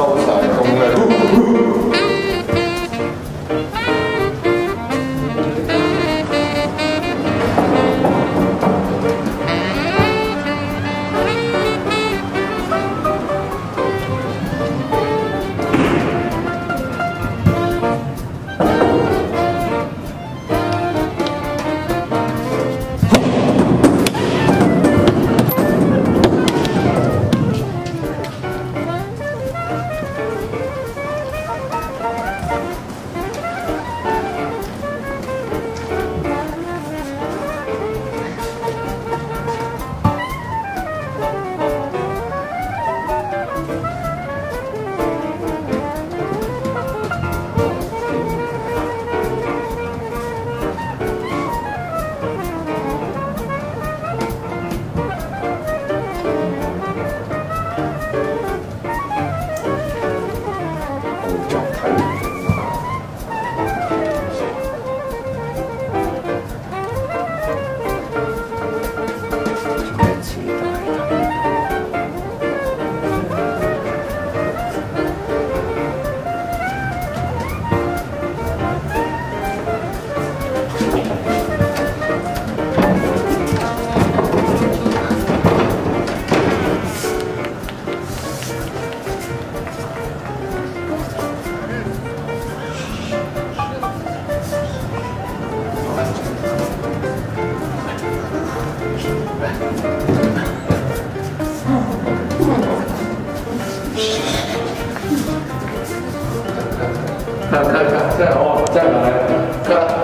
sâu với lại không là 看看看，再往，再来。看